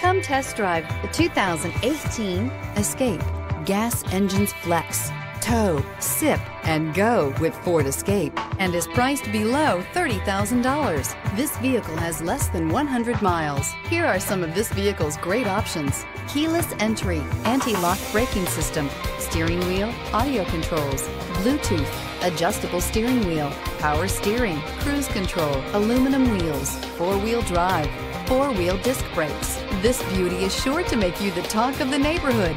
Come test drive the 2018 Escape. Gas engines flex, tow, sip, and go with Ford Escape and is priced below $30,000. This vehicle has less than 100 miles. Here are some of this vehicle's great options. Keyless entry, anti-lock braking system, steering wheel, audio controls, Bluetooth, adjustable steering wheel, power steering, cruise control, aluminum wheels, four-wheel drive, four-wheel disc brakes. This beauty is sure to make you the talk of the neighborhood.